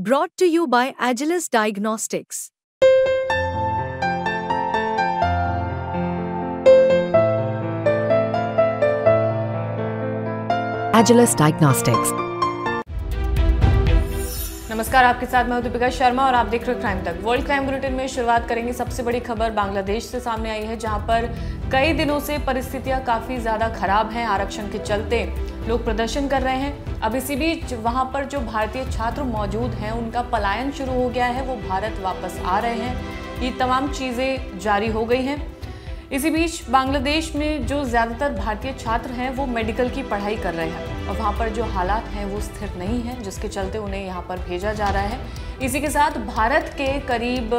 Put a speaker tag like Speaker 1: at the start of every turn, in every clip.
Speaker 1: Brought to you by Agilus Diagnostics.
Speaker 2: Agilus Diagnostics.
Speaker 3: नमस्कार, आपके साथ मैं दीपिका शर्मा और आप देख रहे हो क्राइम तक वर्ल्ड क्राइम बुलेटिन में शुरुआत करेंगे सबसे बड़ी खबर बांग्लादेश से सामने आई है, जहाँ पर कई दिनों से परिस्थितियाँ काफ़ी ज़्यादा खराब हैं आरक्षण के चलते। लोग प्रदर्शन कर रहे हैं। अब इसी बीच वहाँ पर जो भारतीय छात्र मौजूद हैं, उनका पलायन शुरू हो गया है, वो भारत वापस आ रहे हैं। ये तमाम चीज़ें जारी हो गई हैं। इसी बीच बांग्लादेश में जो ज़्यादातर भारतीय छात्र हैं, वो मेडिकल की पढ़ाई कर रहे हैं। और वहाँ पर जो हालात हैं, वो स्थिर नहीं हैं, जिसके चलते उन्हें यहाँ पर भेजा जा रहा है। इसी के साथ भारत के करीब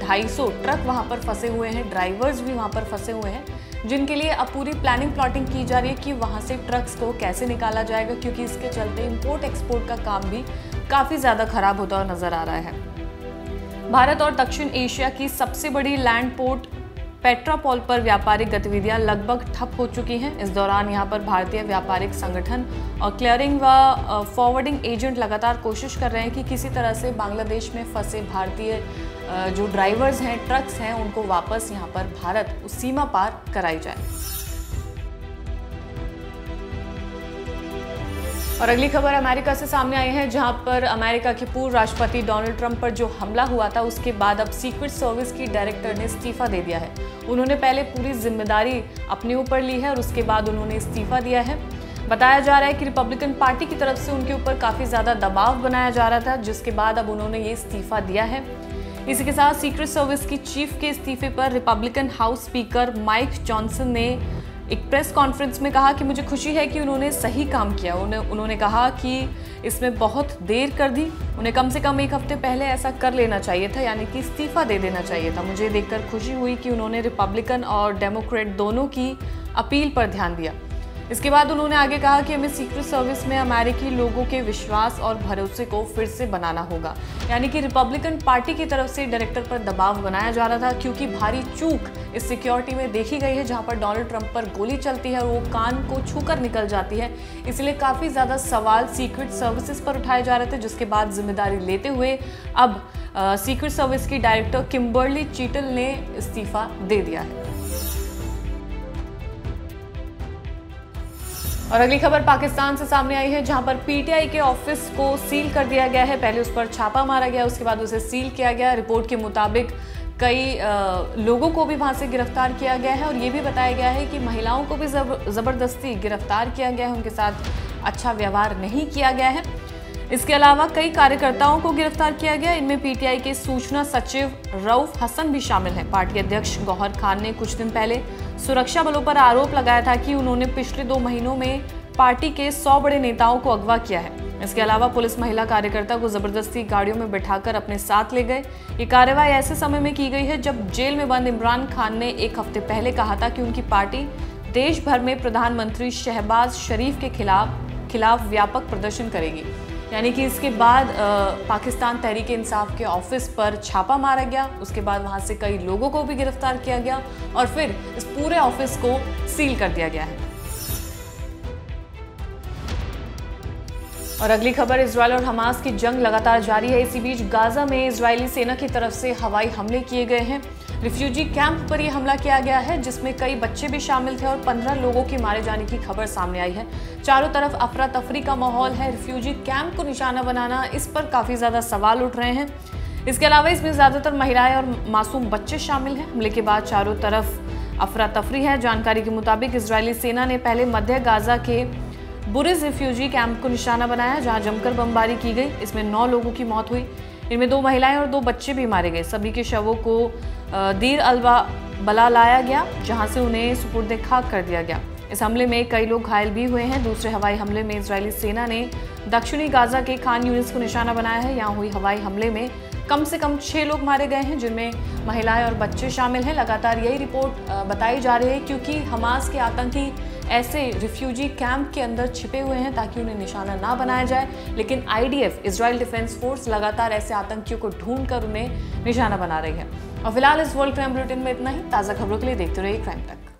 Speaker 3: 250 ट्रक वहाँ पर फंसे हुए हैं, ड्राइवर्स भी वहाँ पर फंसे हुए हैं, जिनके लिए अब पूरी प्लानिंग प्लॉटिंग की जा रही है कि वहाँ से ट्रक्स को कैसे निकाला जाएगा, क्योंकि इसके चलते इम्पोर्ट एक्सपोर्ट का काम भी काफ़ी ज़्यादा खराब होता हुआ नज़र आ रहा है। भारत और दक्षिण एशिया की सबसे बड़ी लैंड पोर्ट पेट्रापोल पर व्यापारिक गतिविधियाँ लगभग ठप हो चुकी हैं। इस दौरान यहाँ पर भारतीय व्यापारिक संगठन और क्लियरिंग व फॉरवर्डिंग एजेंट लगातार कोशिश कर रहे हैं कि किसी तरह से बांग्लादेश में फंसे भारतीय जो ड्राइवर्स हैं ट्रक्स हैं, उनको वापस यहाँ पर भारत सीमा पार कराई जाए। और अगली खबर अमेरिका से सामने आई है, जहाँ पर अमेरिका के पूर्व राष्ट्रपति डोनाल्ड ट्रंप पर जो हमला हुआ था, उसके बाद अब सीक्रेट सर्विस की डायरेक्टर ने इस्तीफा दे दिया है। उन्होंने पहले पूरी ज़िम्मेदारी अपने ऊपर ली है और उसके बाद उन्होंने इस्तीफा दिया है। बताया जा रहा है कि रिपब्लिकन पार्टी की तरफ़ से उनके ऊपर काफ़ी ज़्यादा दबाव बनाया जा रहा था, जिसके बाद अब उन्होंने ये इस्तीफा दिया है। इसी के साथ सीक्रेट सर्विस की चीफ के इस्तीफे पर Republican House Speaker Mike Johnson ने एक प्रेस कॉन्फ्रेंस में कहा कि मुझे खुशी है कि उन्होंने सही काम किया। उन्हें, उन्होंने कहा कि इसमें बहुत देर कर दी। उन्हें कम से कम एक हफ़्ते पहले ऐसा कर लेना चाहिए था, यानी कि इस्तीफा दे देना चाहिए था। मुझे देखकर खुशी हुई कि उन्होंने रिपब्लिकन और डेमोक्रेट दोनों की अपील पर ध्यान दिया। इसके बाद उन्होंने आगे कहा कि हमें सीक्रेट सर्विस में अमेरिकी लोगों के विश्वास और भरोसे को फिर से बनाना होगा। यानी कि रिपब्लिकन पार्टी की तरफ़ से डायरेक्टर पर दबाव बनाया जा रहा था, क्योंकि भारी चूक इस सिक्योरिटी में देखी गई है, जहाँ पर डोनाल्ड ट्रंप पर गोली चलती है और वो कान को छूकर निकल जाती है। इसलिए काफ़ी ज़्यादा सवाल सीक्रेट सर्विसेज़ पर उठाए जा रहे थे, जिसके बाद ज़िम्मेदारी लेते हुए अब सीक्रेट सर्विस की डायरेक्टर किम्बर्ली चीटल ने इस्तीफा दे दिया है। और अगली खबर पाकिस्तान से सामने आई है, जहाँ पर पीटीआई के ऑफ़िस को सील कर दिया गया है। पहले उस पर छापा मारा गया, उसके बाद उसे सील किया गया। रिपोर्ट के मुताबिक कई लोगों को भी वहाँ से गिरफ़्तार किया गया है और ये भी बताया गया है कि महिलाओं को भी ज़बरदस्ती गिरफ़्तार किया गया है, उनके साथ अच्छा व्यवहार नहीं किया गया है। इसके अलावा कई कार्यकर्ताओं को गिरफ़्तार किया गया। इनमें पीटीआई के सूचना सचिव रऊफ हसन भी शामिल हैं। पार्टी अध्यक्ष गौहर खान ने कुछ दिन पहले सुरक्षा बलों पर आरोप लगाया था कि उन्होंने पिछले दो महीनों में पार्टी के सौ बड़े नेताओं को अगवा किया है। इसके अलावा पुलिस महिला कार्यकर्ता को ज़बरदस्ती गाड़ियों में बिठाकर अपने साथ ले गए। ये कार्रवाई ऐसे समय में की गई है जब जेल में बंद इमरान खान ने एक हफ़्ते पहले कहा था कि उनकी पार्टी देश भर में प्रधानमंत्री शहबाज शरीफ के खिलाफ खिलाफ व्यापक प्रदर्शन करेगी। यानी कि इसके बाद पाकिस्तान तहरीक इंसाफ के ऑफ़िस पर छापा मारा गया। उसके बाद वहाँ से कई लोगों को भी गिरफ़्तार किया गया और फिर इस पूरे ऑफ़िस को सील कर दिया गया है। और अगली खबर इसराइल और हमास की जंग लगातार जारी है। इसी बीच गाजा में इसराइली सेना की तरफ़ से हवाई हमले किए गए हैं। रिफ्यूजी कैंप पर यह हमला किया गया है, जिसमें कई बच्चे भी शामिल थे और पंद्रह लोगों के मारे जाने की खबर सामने आई है। चारों तरफ़ अफरा तफरी का माहौल है। रिफ्यूजी कैंप को निशाना बनाना इस पर काफ़ी ज़्यादा सवाल उठ रहे हैं। इसके अलावा इसमें ज़्यादातर महिलाएँ और मासूम बच्चे शामिल हैं। हमले के बाद चारों तरफ़ अफरा तफरी है। जानकारी के मुताबिक इसराइली सेना ने पहले मध्य गाजा के बुरिज रिफ्यूजी कैंप को निशाना बनाया, जहाँ जमकर बमबारी की गई। इसमें नौ लोगों की मौत हुई। इनमें दो महिलाएँ और दो बच्चे भी मारे गए। सभी के शवों को दीर अलवा बला लाया गया, जहाँ से उन्हें सुपुर्द खाक कर दिया गया। इस हमले में कई लोग घायल भी हुए हैं। दूसरे हवाई हमले में इजरायली सेना ने दक्षिणी गाजा के खान यूनिस को निशाना बनाया है। यहाँ हुई हवाई हमले में कम से कम छः लोग मारे गए हैं, जिनमें महिलाएँ और बच्चे शामिल हैं। लगातार यही रिपोर्ट बताई जा रही है क्योंकि हमास के आतंकी ऐसे रिफ्यूजी कैंप के अंदर छिपे हुए हैं ताकि उन्हें निशाना ना बनाया जाए। लेकिन आईडीएफ इसराइल डिफेंस फोर्स लगातार ऐसे आतंकियों को ढूंढ कर उन्हें निशाना बना रही है। और फ़िलहाल इस वर्ल्ड क्राइम बुलेटिन में इतना ही। ताज़ा खबरों के लिए देखते रहिए क्राइम तक